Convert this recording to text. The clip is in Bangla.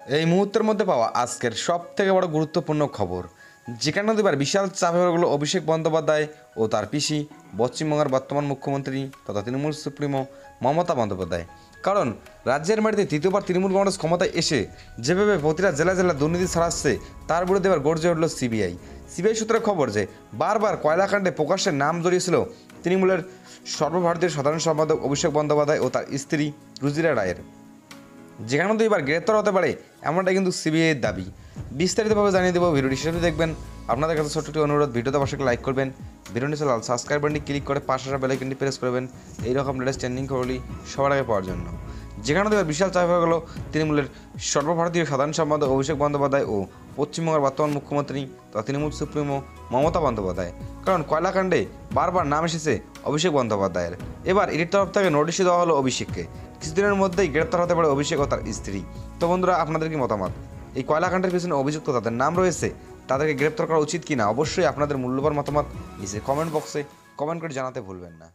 এই মুহূর্তের মধ্যে পাওয়া আজকের সব থেকে বড় গুরুত্বপূর্ণ খবর। যেখানে এবার বিশাল চাপ গেল অভিষেক বন্দ্যোপাধ্যায় ও তার পিসি, পশ্চিমবঙ্গের বর্তমান মুখ্যমন্ত্রী তথা তৃণমূল সুপ্রিমো মমতা বন্দ্যোপাধ্যায়। কারণ রাজ্যের মাটিতে তৃতীয়বার তৃণমূল কংগ্রেস ক্ষমতায় এসে যেভাবে প্রতিটা জেলা জেলা দুর্নীতি ছড়াচ্ছে, তার বিরুদ্ধে এবার গর্জে উঠল সিবিআই। সিবিআই সূত্রে খবর যে, বারবার কয়লাকাণ্ডে প্রকাশ্যে নাম জড়িয়েছিল তৃণমূলের সর্বভারতীয় সাধারণ সম্পাদক অভিষেক বন্দ্যোপাধ্যায় ও তার স্ত্রী রুজিরা রায়ের। যেখানে এবার গ্রেপ্তার হতে পারে, এমনটাই কিন্তু সিবিআইয়ের দাবি। বিস্তারিতভাবে জানিয়ে দেবো ভিডিওটি শেষে দেখবেন। আপনাদের কাছে ছোট্ট একটি অনুরোধ, ভিডিওতে অবশ্যই লাইক করবেন। ভিডিওটি লাল সাবস্ক্রাইব বাটনটি ক্লিক করে পাশে আসা বেলাইকনটি প্রেস করবেন। এইরকম লেটেস্ট ট্রেন্ডিং খবরগুলি সবার আগে পাওয়ার জন্য। যেখানে তো বিশাল চাপ হয়ে গেল, তৃণমূলের সর্বভারতীয় সাধারণ সম্পাদক অভিষেক বন্দ্যোপাধ্যায় ও পশ্চিমবঙ্গের বর্তমান মুখ্যমন্ত্রী তথা তৃণমূল সুপ্রিমো মমতা বন্দ্যোপাধ্যায়। কারণ কয়লাকাণ্ডে বারবার নাম এসেছে অভিষেক বন্দ্যোপাধ্যায়ের। এবার এটির তরফ থেকে নোটিশও দেওয়া হলো অভিষেককে। কিছুদিনের মধ্যেই গ্রেপ্তার হতে পারে অভিষেক ও তার স্ত্রী। তো বন্ধুরা, আপনাদের কি মতামত? এই কয়লাকাণ্ডের পিছনে অভিযুক্ত তাদের নাম রয়েছে? তাদেরকে গ্রেপ্তার করা উচিত কিনা? অবশ্যই আপনাদের মূল্যবান মতামত নিচে কমেন্ট বক্সে কমেন্ট করে জানাতে ভুলবেন না।